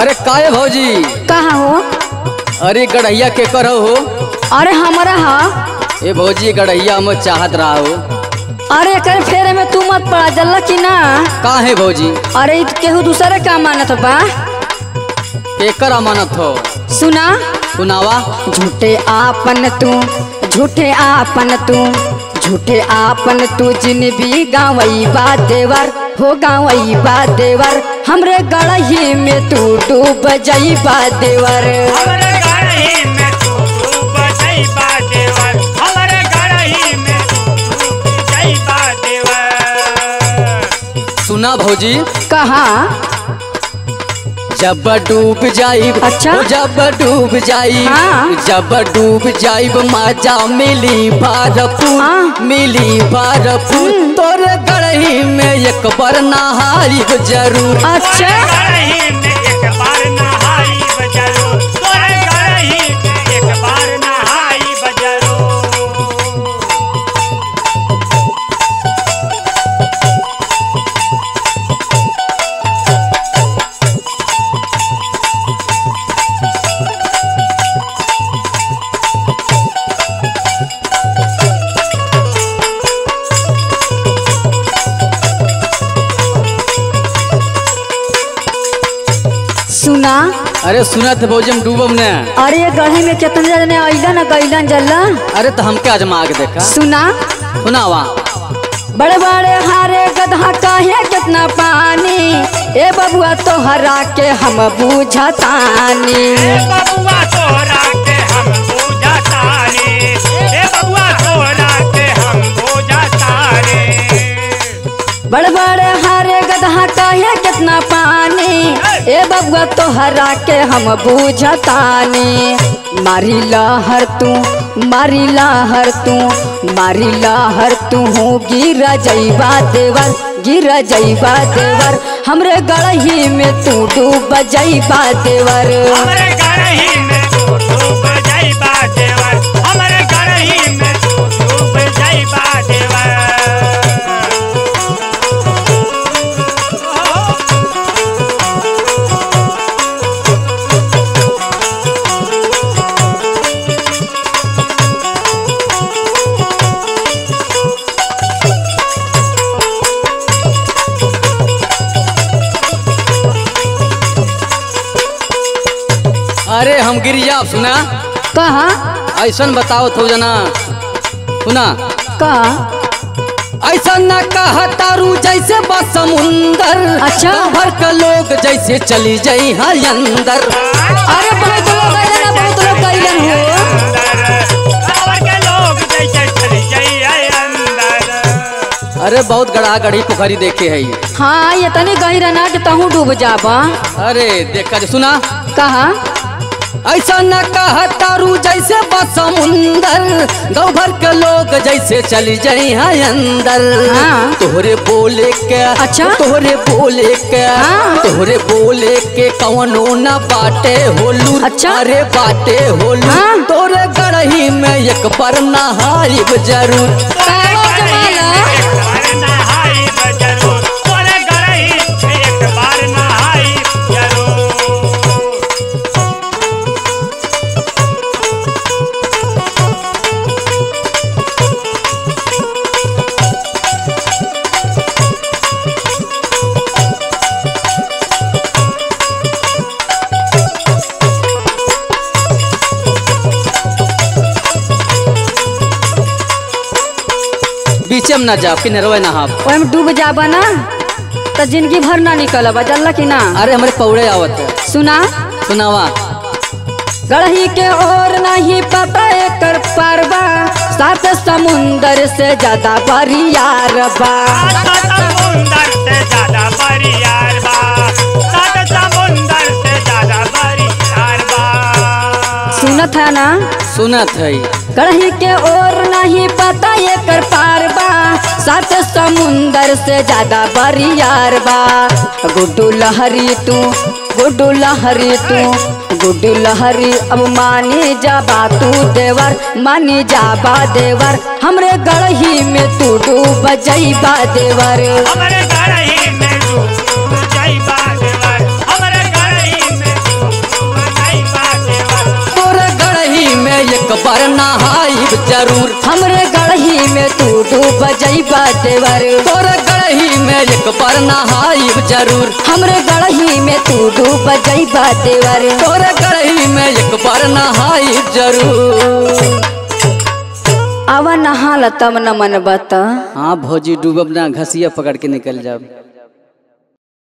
अरे काय भौजी कहा हो? अरे गढ़ैया के करो हो। अरे हमारा हा। ए भौजी गढ़ैया हम चाहत रहा हो। अरे कर फेरे में तू मत पड़ा जल्ला की ना का है भौजी अरे केहू दूसरे का मानत बा? केकर अमानत हो? सुना। सुनावा। झूठे आपन तू झूठे आपन तू झूठे आपन तू जिन भी गावई बा देवर। हो गावई बा देवर हमरे गढ़ही में तू डूब देवर हमरे गढ़ही में तू डूब जइबा देवर हमरे गढ़ही में तू डूब जइबा देवर सुना भौजी। कहा? जब डूब जाइब अच्छा। जब डूब जाइब हाँ। जब डूब जाइब मज़ा मिली बारपू हाँ। मिली बारपू तोरे गढ़ी में एक बार नहाई ज़रूर अच्छा सुना अरे सुनत भौजी हम डूबम ने। अरे ये गढ़ही में कितने जने अइलन ना गइलन जल्ला। अरे तो हमके आजमा के देखा? सुना। सुनावा बड़े बड़े हारे गधा काहे कितना पानी। ए बबुआ तोहरा के हम बूझतानी। ए बबुआ तोरा ए बबुआ, तोहरा के हम बूझतानी। मारी लहर तू, मारी लहर तू, मारी लहर तू गिर जैबा देवर, गिर जैबा देवर। हमरे गढ़ही में तू डूब जैबा देवर। हमरे गढ़ही अरे हम गिर जाओ सुना। कहा? ऐसा बताओ तो जना। सुना। कहा? ऐसा न कहा तारू जैसे बस समुंदर। अच्छा। भर के लोग जैसे चली जाई है अंदर अरे बहुत लोग गइलन हैं, बहुत लोग गइलन हो खबर के लोग जैसे चली जाइए अंदर अरे बहुत गड़ा गढ़ी पोखरी देखे है हाँ ये तनी गहिरा ना कि तहू डूब जाबा। अरे देखा सुना। कहा? ऐसा न कहा तारू जैसे बस समुंदर गाँव भर के लोग जैसे चली जाई है अंदर हाँ। तोहरे बोले के अच्छा। तोहरे बोले के हाँ। तोहरे बोले के कवनो न बाटे होलू अच्छा। अरे बाटे होलू हाँ। तोरे गढ़ही में एक बार नहाइब ज़रूर में न जा किनरवे नहाब ओए में डूब जाबा ना तो ज़िंदगी भर ना निकलबा जल्ला कि ना। अरे हमारे पौड़े आवत है। सुना? सुनावा। गढ़ही के और नहीं पता एकर पारबा सात समुंदर से ज़्यादा बरियार बा सात समुंदर से ज़्यादा बरियार बा सुनत है ना? सुनत है। गढ़ही के और नहीं पता एकर पारबा सात समुंदर से ज़्यादा बरियार बा। गुड्डू लहरी तू गुड्डू लहरी तू गुड्डू लहरी अब मानी जाबा तू देवर मानी जाबा देवर। हमरे गढ़ही में तू डूब जइबा देवर। हमरे गढ़ही बार नहाइब ज़रूर। हमरे गढ़ही में तू डूब जइबा देवर तोर गढ़ही में एक बार नहाइब ज़रूर। हमरे गढ़ही में तू डूब जइबा देवर तोर गढ़ही में एक बार नहाइब ज़रूर। आवा नहा तब न मन बता। हाँ भौजी डूबब ना घसिया पकड़ के निकल जाब